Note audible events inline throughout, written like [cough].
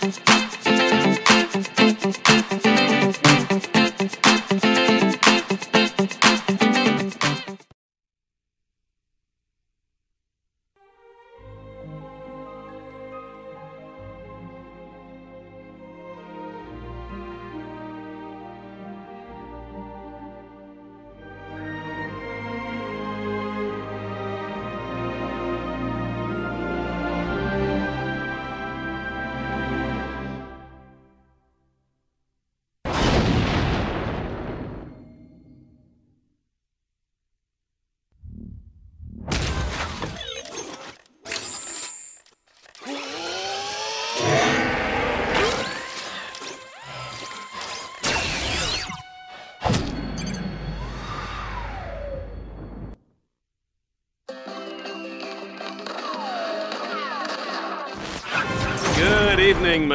Good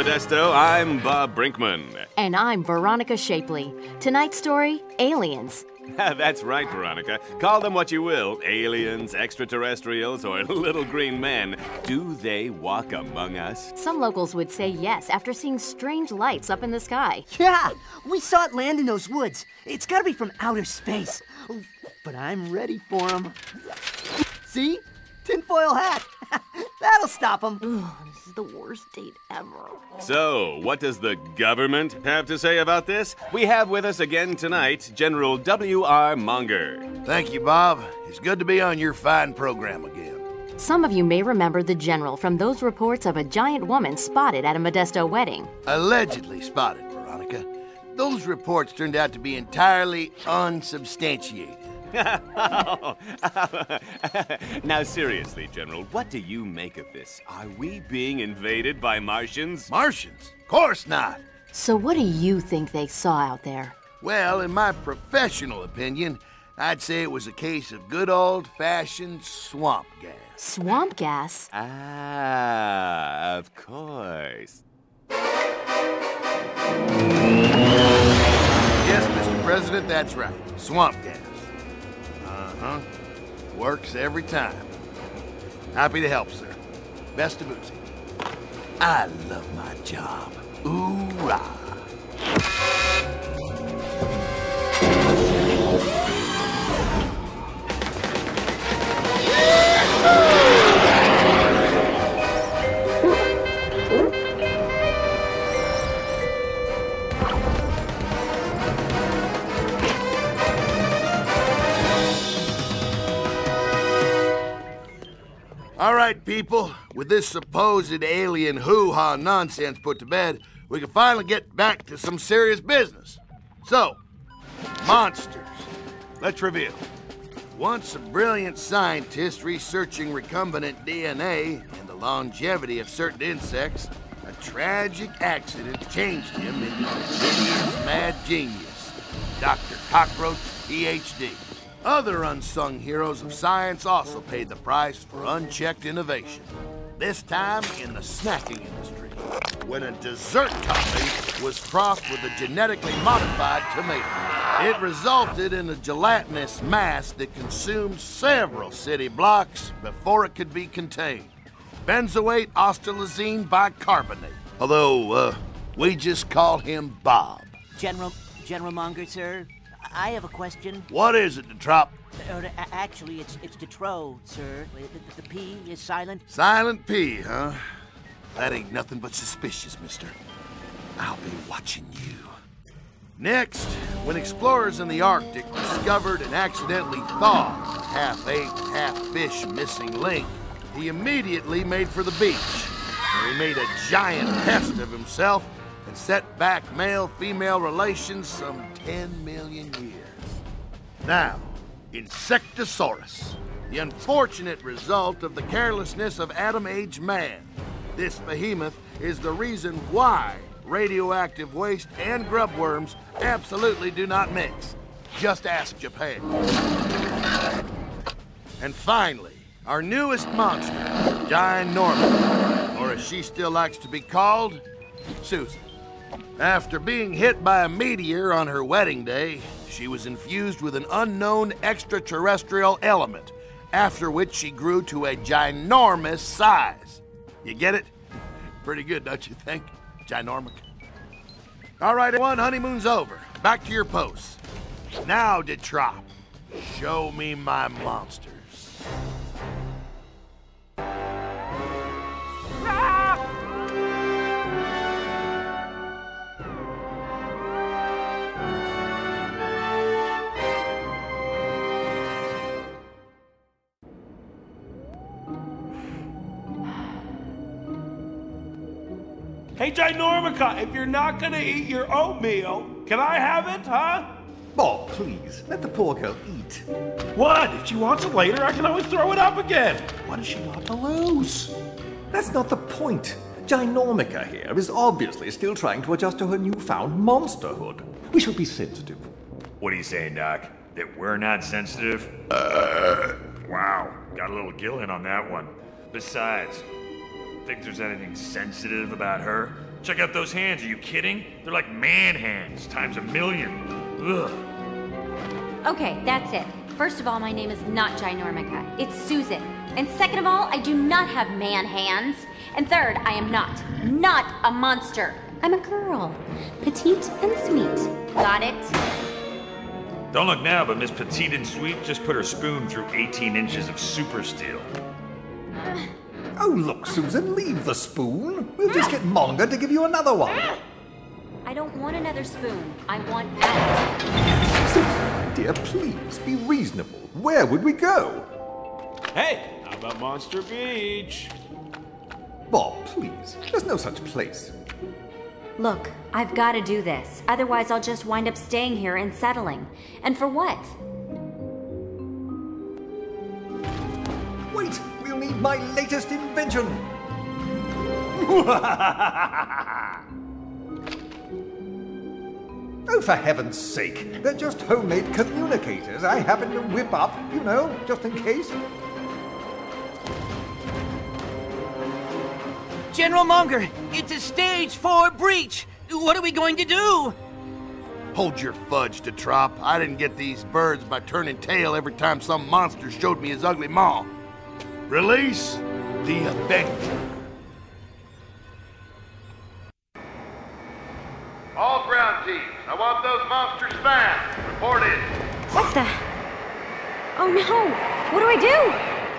Modesto. I'm Bob Brinkman. And I'm Veronica Shapley. Tonight's story Aliens. [laughs] That's right, Veronica. Call them what you will aliens, extraterrestrials, or [laughs] little green men. Do they walk among us? Some locals would say yes after seeing strange lights up in the sky. Yeah, we saw it land in those woods. It's gotta be from outer space. But I'm ready for them. See? Tinfoil hat. [laughs] That'll stop them. This is the worst date ever. So, what does the government have to say about this? We have with us again tonight General W.R. Monger. Thank you, Bob. It's good to be on your fine program again. Some of you may remember the general from those reports of a giant woman spotted at a Modesto wedding. Allegedly spotted, Veronica. Those reports turned out to be entirely unsubstantiated. [laughs] now, seriously, General, what do you make of this? Are we being invaded by Martians? Martians? Of Course not. So, what do you think they saw out there? Well, in my professional opinion, I'd say it was a case of good old fashioned swamp gas. Swamp gas? Ah, of course. Yes, Mr. President, that's right. Swamp gas. Uh huh. Works every time. Happy to help, sir. Best of Uzi. I love my job. Ooh-rah. All right, people, with this supposed alien hoo ha nonsense put to bed, we can finally get back to some serious business. So, monsters. Let's reveal. Once a brilliant scientist researching recombinant DNA and the longevity of certain insects, a tragic accident changed him into a hideous mad genius. Dr. Cockroach, PhD. Other unsung heroes of science also paid the price for unchecked innovation. This time in the snacking industry, when a dessert topping was crossed with a genetically modified tomato. It resulted in a gelatinous mass that consumed several city blocks before it could be contained. Benzoate ostylezene bicarbonate. Although, uh, we just call him Bob. General, General Monger, sir, I have a question. What is it, Detrop? Uh, actually, it's it's Detro, sir. The, the- the P is silent. Silent P, huh? That ain't nothing but suspicious, mister. I'll be watching you. Next, when explorers in the Arctic discovered an accidentally thawed half ape, half fish missing link, he immediately made for the beach, where he made a giant pest of himself and set back male female relations some 10 million years. Now, Insectosaurus, the unfortunate result of the carelessness of Adam Age man. This behemoth is the reason why radioactive waste and grub worms absolutely do not mix. Just ask Japan. And finally, our newest monster, Ginormous, or as she still likes to be called, Susan. After being hit by a meteor on her wedding day, she was infused with an unknown extraterrestrial element, after which she grew to a ginormous size. You get it? Pretty good, don't you think? Ginormica. All right, everyone, honeymoon's over. Back to your posts. Now, Detrop, show me my monsters. Hey, Ginormica, if you're not gonna eat your oatmeal, can I have it, huh? Bob, please, let the poor girl eat. What? If she wants it later, I can always throw it up again. What has she got to lose? That's not the point. Ginormica here is obviously still trying to adjust to her newfound monsterhood. We should be sensitive. What are you saying, Doc? That we're not sensitive? Uh, wow, got a little Gillen on that one. Besides, think there's anything sensitive about her? Check out those hands, are you kidding? They're like man hands, times a million. Ugh. Okay, that's it. First of all, my name is not Ginormica. It's Susan. And second of all, I do not have man hands. And third, I am not, not a monster. I'm a girl. Petite and sweet. Got it? Don't look now, but Miss Petite and Sweet just put her spoon through 18 inches of super steel. Uh, Oh, look, Susan, leave the spoon. We'll just get Monger to give you another one. I don't want another spoon. I want out. Susan, my dear, please be reasonable. Where would we go? Hey, how about Monster Beach? Bob, please. There's no such place. Look, I've got to do this. Otherwise, I'll just wind up staying here and settling. And for what? My latest invention. [laughs] oh, for heaven's sake. They're just homemade communicators I happen to whip up, you know, just in case. General Monger, it's a stage four breach. What are we going to do? Hold your fudge, Detrop. I didn't get these birds by turning tail every time some monster showed me his ugly maw. Release the Avenger. All ground teams, I want those monsters found. Report in. What the? Oh no! What do I do?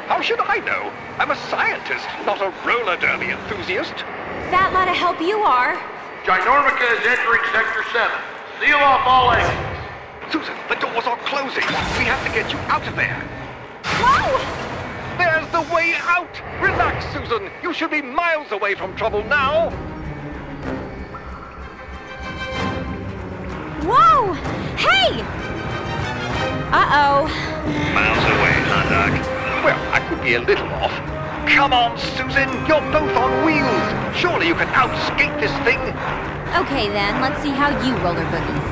How should I know? I'm a scientist, not a roller derby enthusiast. Fat lot of help you are. Ginormica is entering Sector 7. Seal off all exits. Susan, the doors are closing. We have to get you out of there. Whoa! There's the way out! Relax, Susan. You should be miles away from trouble now. Whoa! Hey! Uh-oh. Miles away, huh, Doc? Well, I could be a little off. Come on, Susan. You're both on wheels. Surely you can outskate this thing. Okay then, let's see how you roller boogie.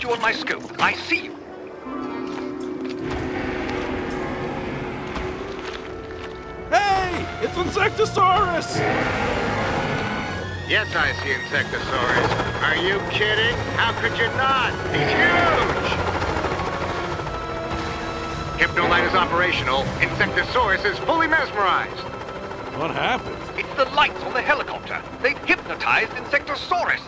Got you on my scope. I see you. Hey, it's Insectosaurus! Yes, I see Insectosaurus. Are you kidding? How could you not? He's huge! Hypnolite is operational. Insectosaurus is fully mesmerized. What happened? It's the lights on the helicopter. They've hypnotized Insectosaurus.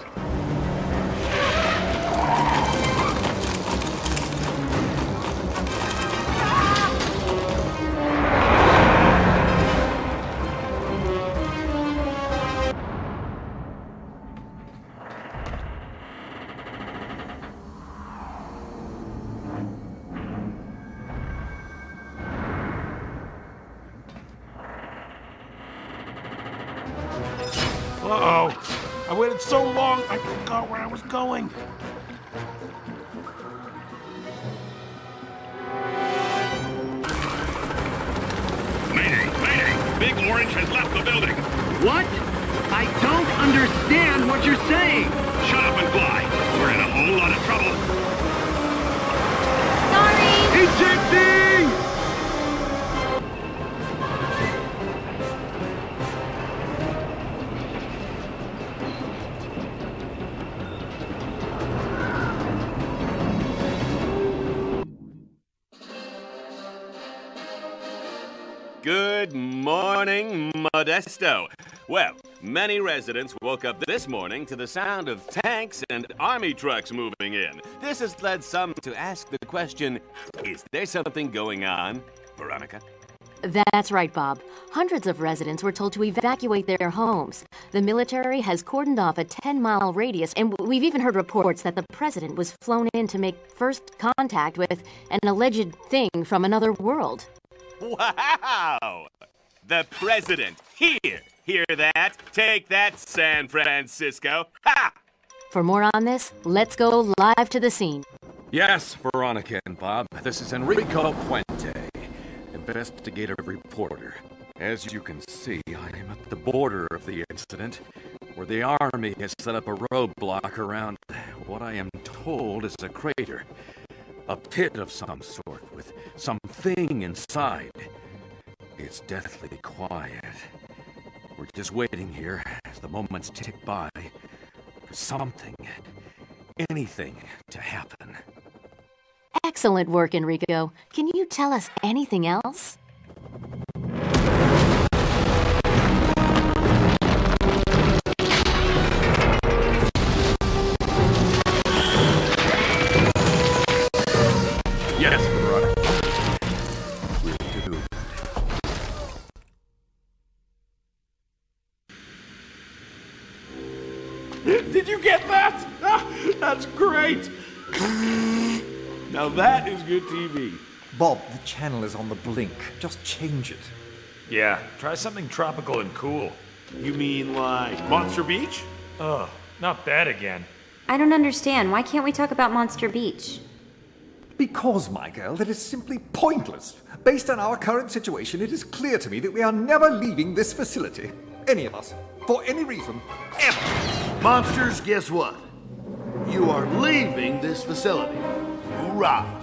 Good morning, Modesto. Well, many residents woke up this morning to the sound of tanks and army trucks moving in. This has led some to ask the question is there something going on? Veronica? That's right, Bob. Hundreds of residents were told to evacuate their homes. The military has cordoned off a 10 mile radius, and we've even heard reports that the president was flown in to make first contact with an alleged thing from another world. Wow! The president. Here. Hear that? Take that, San Francisco. Ha! For more on this, let's go live to the scene. Yes, Veronica and Bob, this is Enrico Puente, investigative reporter. As you can see, I am at the border of the incident, where the army has set up a roadblock around what I am told is a crater. A pit of some sort with something inside. It's deathly quiet. We're just waiting here as the moments tick by for something, anything to happen. Excellent work, Enrico. Can you tell us anything else? That is good TV. Bob, the channel is on the blink. Just change it. Yeah, try something tropical and cool. You mean like Monster Beach? Oh, not bad again. I don't understand. Why can't we talk about Monster Beach? Because, my girl, that is simply pointless. Based on our current situation, it is clear to me that we are never leaving this facility. Any of us. For any reason. Ever. Monsters, guess what? You are leaving this facility. Hoorah!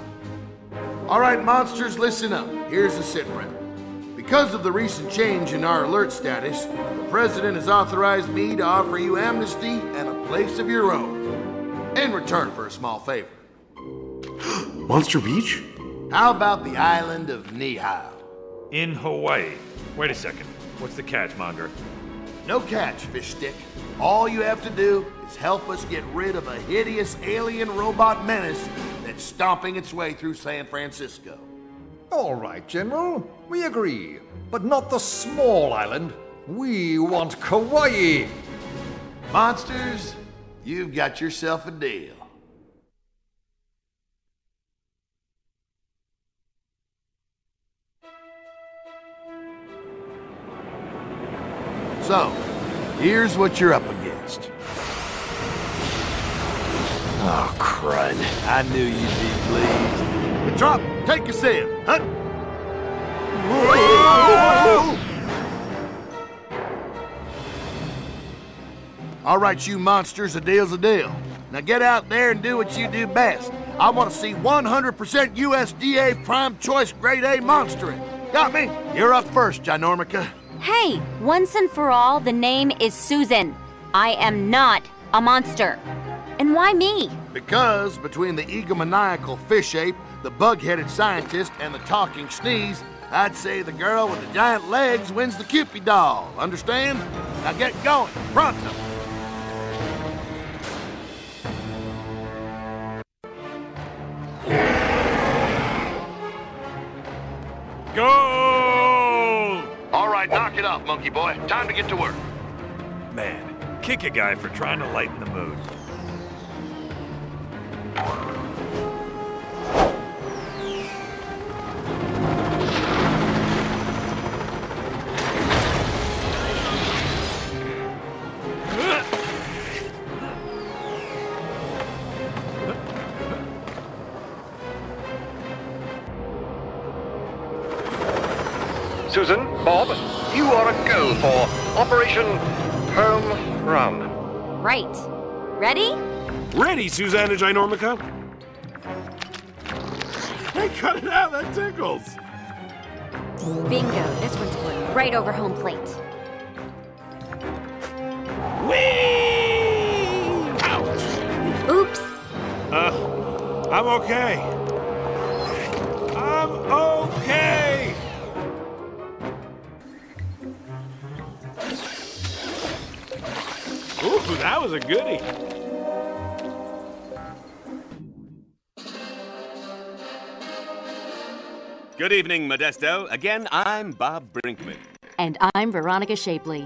All right, monsters, listen up. Here's the sit rep. Because of the recent change in our alert status, the President has authorized me to offer you amnesty and a place of your own. In return for a small favor. [gasps] Monster Beach? How about the island of Niihau? In Hawaii. Wait a second. What's the catch, Monger? No catch, fish stick. All you have to do is help us get rid of a hideous alien robot menace that's stomping its way through San Francisco. All right, General. We agree. But not the small island. We want Kauai. Monsters, you've got yourself a deal. So, here's what you're up against. Oh, crud. I knew you'd be pleased. Drop, take a sip. Huh? All right, you monsters, a deal's a deal. Now get out there and do what you do best. I want to see 100% USDA prime choice grade A monstering. Got me? You're up first, Ginormica. Hey, once and for all, the name is Susan. I am not a monster. And why me? Because between the egomaniacal fish ape, the bug headed scientist, and the talking sneeze, I'd say the girl with the giant legs wins the Cupid doll. Understand? Now get going. Pronto. Go! All right, knock it off, monkey boy. Time to get to work. Man, kick a guy for trying to lighten the mood. Susan, Bob, you are a go for Operation Home Run. Right. Ready? Ready, Susanna Ginormica? Hey, cut it out, that tickles. Bingo. This one's going right over home plate. Whee! Ouch! Oops. Uh, I'm okay. I'm okay. Ooh, that was a goodie. Good evening, Modesto. Again, I'm Bob Brinkman. And I'm Veronica Shapley.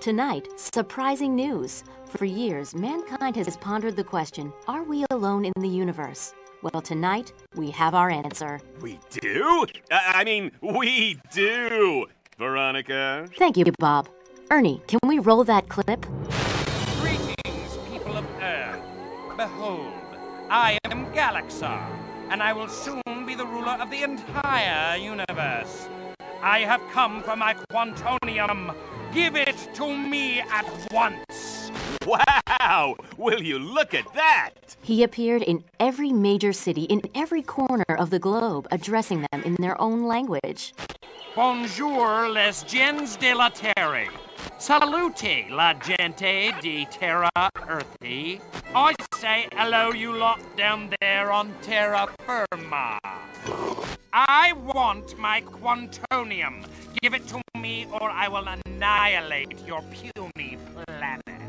Tonight, surprising news. For years, mankind has pondered the question Are we alone in the universe? Well, tonight, we have our answer. We do? I I mean, we do, Veronica. Thank you, Bob. Ernie, can we roll that clip? Greetings, people of Earth. Behold, I am Gallaxhar, and I will soon be the ruler of the entire universe. I have come for my Quantonium. Give it to me at once. Wow! Will you look at that? He appeared in every major city in every corner of the globe, addressing them in their own language. Bonjour, les gens de la terre. Salute, la gente di terra earthy. I say hello, you lot down there on terra firma. I want my quantonium. Give it to me, or I will annihilate your puny planet.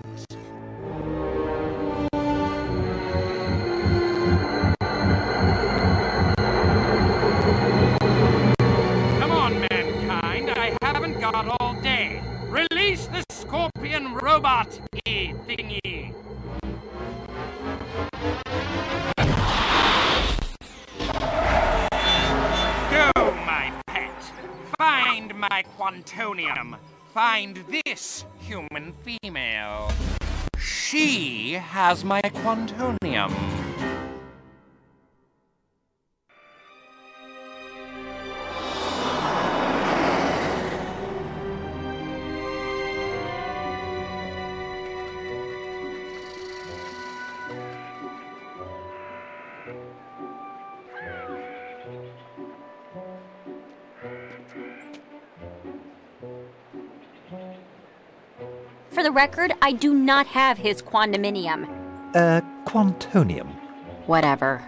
Find this human female. She has my quantonium. For the record, I do not have his quantuminium. Uh, quantonium. Whatever.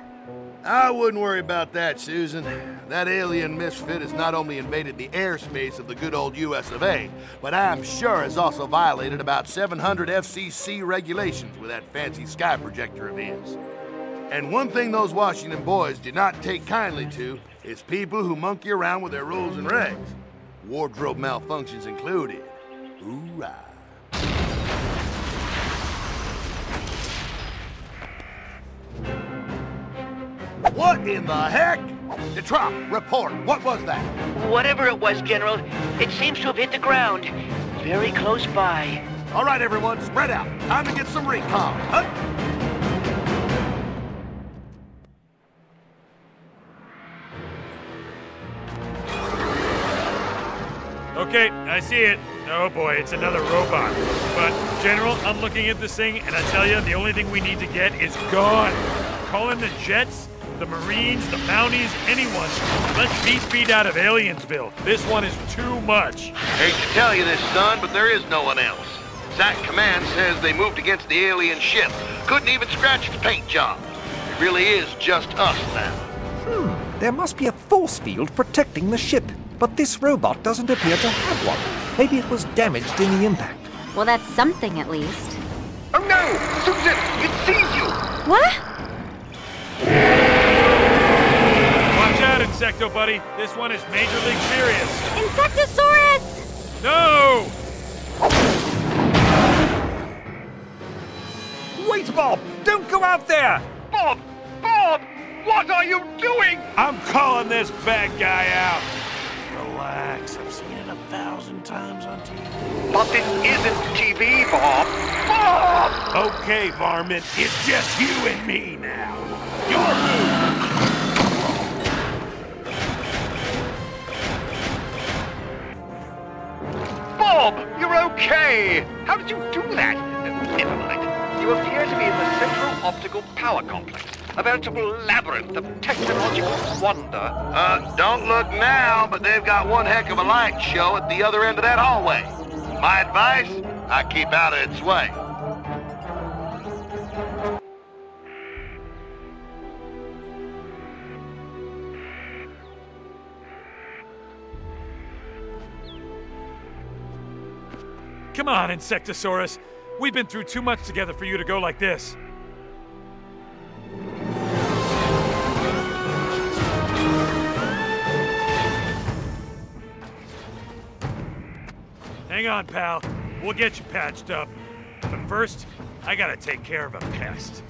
I wouldn't worry about that, Susan. That alien misfit has not only invaded the airspace of the good old US of A, but I'm sure has also violated about 700 FCC regulations with that fancy sky projector of his. And one thing those Washington boys do not take kindly to is people who monkey around with their rules and regs. Wardrobe malfunctions included. Hoorah. What in the heck? Detrop, report. What was that? Whatever it was, General, it seems to have hit the ground. Very close by. All right, everyone, spread out. Time to get some recon. Huh? Okay, I see it. Oh boy, it's another robot. But, General, I'm looking at this thing, and I tell you, the only thing we need to get is gone. Call in the jets, the Marines, the Mounties, anyone. Let's beat speed out of Aliensville. This one is too much. Hate to tell you this, son, but there is no one else. Zach Command says they moved against the alien ship. Couldn't even scratch its paint job. It really is just us now. Hmm, there must be a force field protecting the ship, but this robot doesn't appear to have one. Maybe it was damaged in the impact. Well, that's something at least. Oh no! Susan, it sees you! What? Watch out, Insecto Buddy. This one is Major League Serious. Insectosaurus! No! Wait, Bob! Don't go out there! Bob! Bob! What are you doing? I'm calling this bad guy out. Relax. I've seen it a thousand times on TV. But this isn't TV, Bob. Bob! Okay, varmint. It's just you and me now. Your move. Bob, you're okay. How did you do that? Never mind. You appear to be in the Central Optical Power Complex, a veritable labyrinth of technological wonder. Uh, don't look now, but they've got one heck of a light show at the other end of that hallway. My advice, I keep out of its way. Come on, Insectosaurus. We've been through too much together for you to go like this. Hang on, pal. We'll get you patched up. But first, I gotta take care of a pest.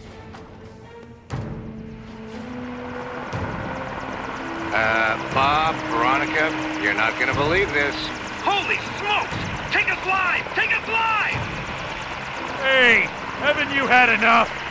Uh, Bob, Veronica, you're not gonna believe this. Holy smokes! Take us live! Take us live! Hey, haven't you had enough?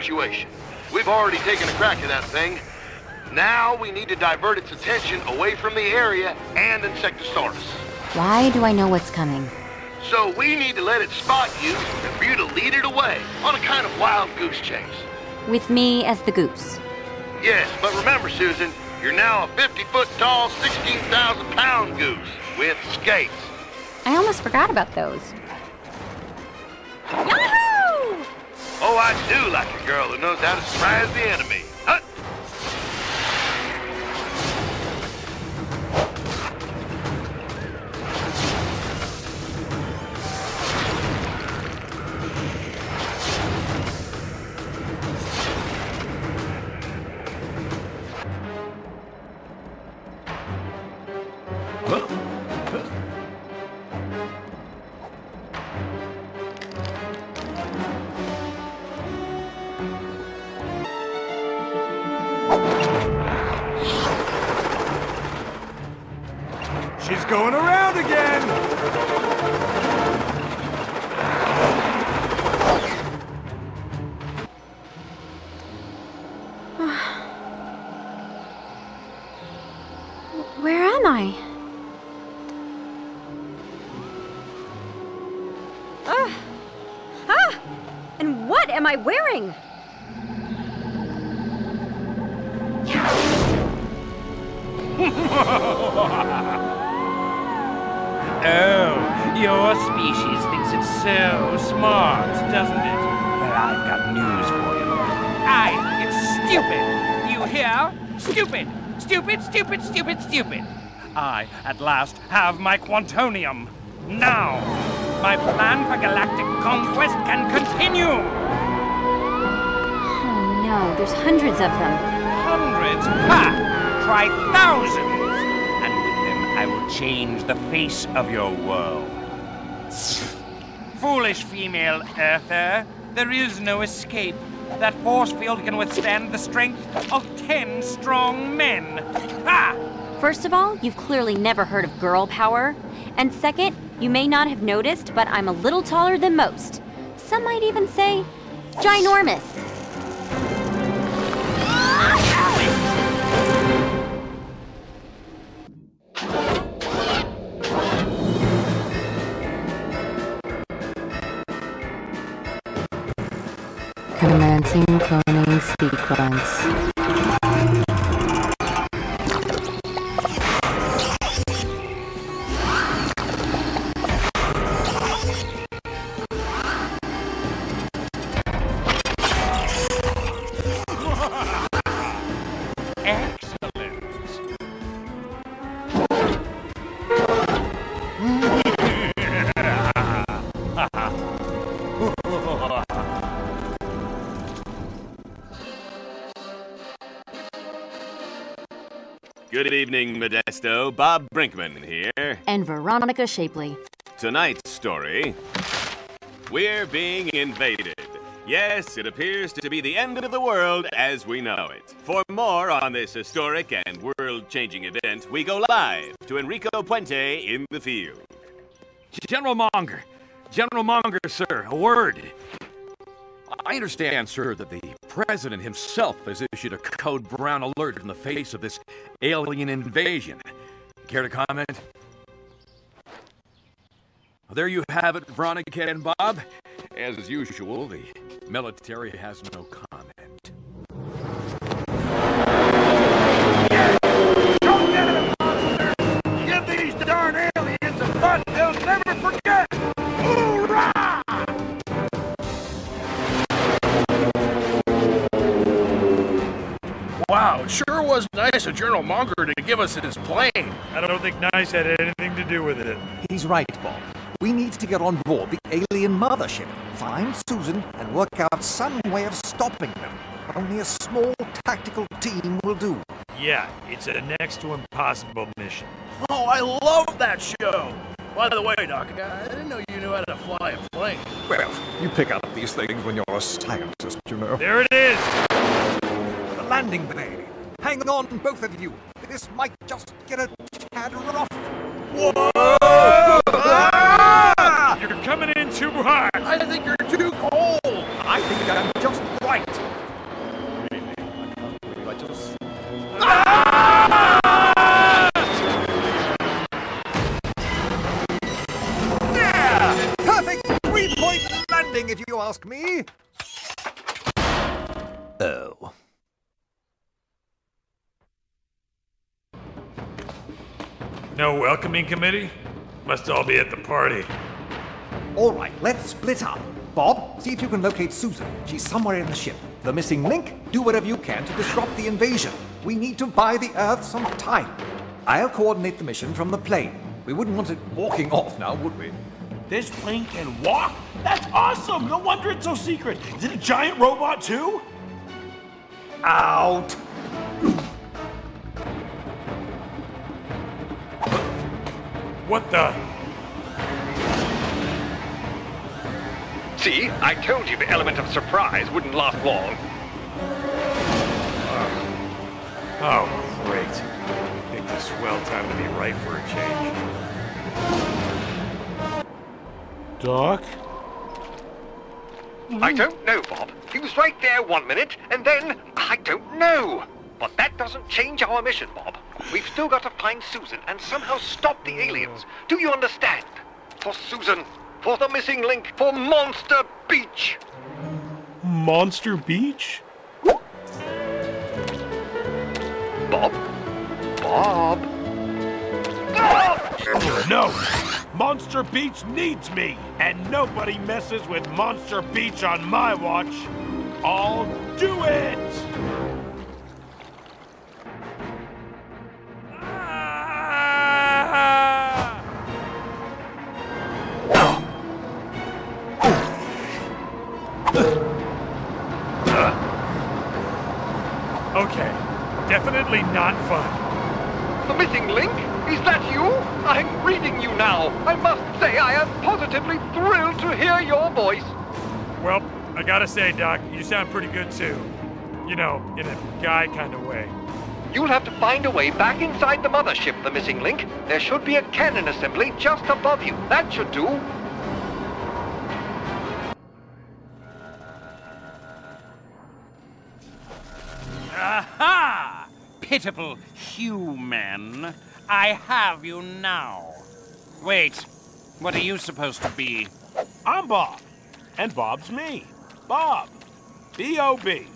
Situation. We've already taken a crack at that thing. Now we need to divert its attention away from the area and Insectosaurus. Why do I know what's coming? So we need to let it spot you and for you to lead it away on a kind of wild goose chase. With me as the goose. Yes, but remember, Susan, you're now a 50 foot tall, 16,000 pound goose with skates. I almost forgot about those. Oh, I do like a girl who knows how to surprise the enemy. Your species thinks it's so smart, doesn't it? Well, I've got news for you. I think it's stupid. You hear? Stupid. Stupid, stupid, stupid, stupid. I, at last, have my Quantonium. Now, my plan for galactic conquest can continue. Oh no, there's hundreds of them. Hundreds? Ha! Try thousands! And with them, I will change the face of your world. Foolish female Earther, there is no escape. That force field can withstand the strength of ten strong men. Ha! First of all, you've clearly never heard of girl power. And second, you may not have noticed, but I'm a little taller than most. Some might even say ginormous. Commencing cloning sequence. Modesto. Bob Brinkman here. And Veronica Shapley. Tonight's story We're being invaded. Yes, it appears to be the end of the world as we know it. For more on this historic and world changing event, we go live to Enrico Puente in the field. General Monger! General Monger, sir, a word. I understand, sir, that the President himself has issued a code brown alert in the face of this alien invasion. Care to comment? There you have it, Veronica and Bob. As usual, the military has no nice of General Monger to give us his plane. I don't think Nice had anything to do with it. He's right, Bob. We need to get on board the alien mothership, find Susan, and work out some way of stopping them. But only a small tactical team will do. Yeah, it's a next to impossible mission. Oh, I love that show. By the way, Doc, I didn't know you knew how to fly a plane. Well, you pick up these things when you're a scientist, you know. There it is! The landing bay. Hang on, both of you. This might just get a tad rough. You're No committee? Must all be at the party. All right, let's split up. Bob, see if you can locate Susan. She's somewhere in the ship. The missing link, do whatever you can to disrupt the invasion. We need to buy the Earth some time. I'll coordinate the mission from the plane. We wouldn't want it walking off now, would we? This plane can walk? That's awesome! No wonder it's so secret. Is it a giant robot, too? Out! What the? See, I told you the element of surprise wouldn't last long. Oh, great. Think this swell time to be right for a change. Doc? I don't know, Bob. He was right there one minute, and then I don't know. But that doesn't change our mission, Bob. We've still got to find Susan and somehow stop the oh. aliens. Do you understand? For Susan, for the missing link, for Monster Beach. Monster Beach? Bob? Bob? No! Monster Beach needs me, and nobody messes with Monster Beach on my watch. I'll do it! Okay, definitely not fun. The missing link? Is that you? I'm reading you now. I must say I am positively thrilled to hear your voice. Well, I gotta say, Doc, you sound pretty good too. You know, in a guy kind of way. You'll have to find a way back inside the mothership, the missing link. There should be a cannon assembly just above you. That should do. Pitiful human. I have you now. Wait, what are you supposed to be? I'm Bob, and Bob's me. Bob. B-O-B.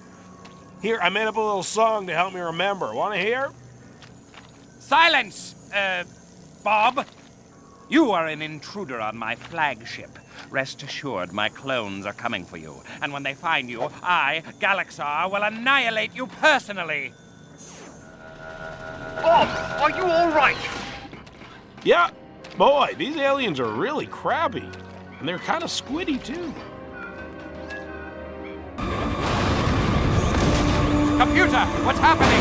Here, I made up a little song to help me remember. Want to hear? Silence! Uh, Bob? You are an intruder on my flagship. Rest assured, my clones are coming for you. And when they find you, I, Gallaxhar, will annihilate you personally. Bob, are you all right? Yeah. Boy, these aliens are really crabby. And they're kind of squiddy, too. Computer, what's happening?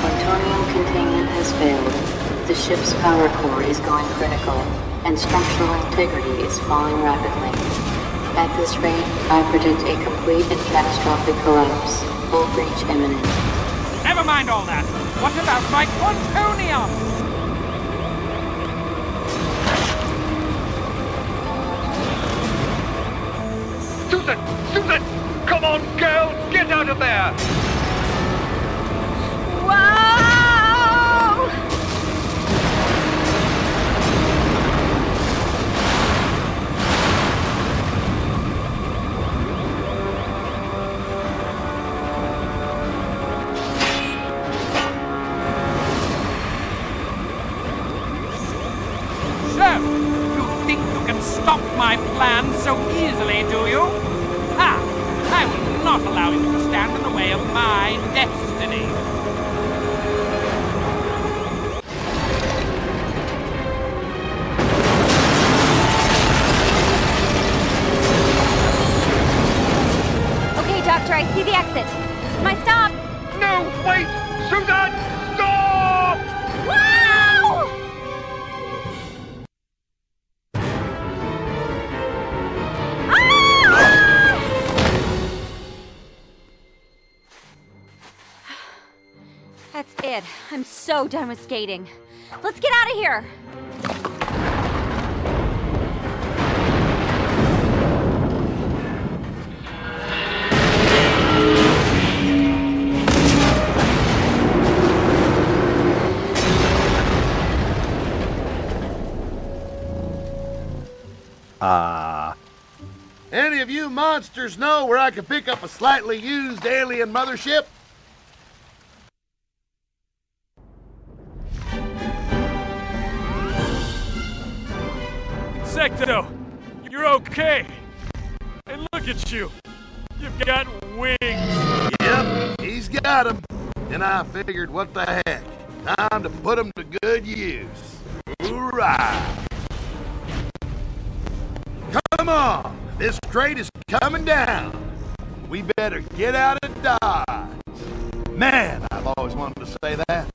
plutonium containment has failed. The ship's power core is going critical, and structural integrity is falling rapidly. At this rate, I predict a complete and catastrophic collapse. Full breach imminent. Never mind all that. What about my plutonium? Susan! Susan! Come on, girl! Get out of there! So, you think you can stop my plan so easily, do you? Ah, I will not allow you to stand in the way of my destiny. Okay, Doctor, I see the exit. My stop. So done with skating. Let's get out of here. Ah. Any of you monsters know where I can pick up a slightly used alien mothership? Insecto, you're okay. And look at you. You've got wings. Yep, he's got them. And I figured, what the heck? Time to put them to good use. Hoorah! Come on! This crate is coming down. We better get out of Dodge. Man, I've always wanted to say that.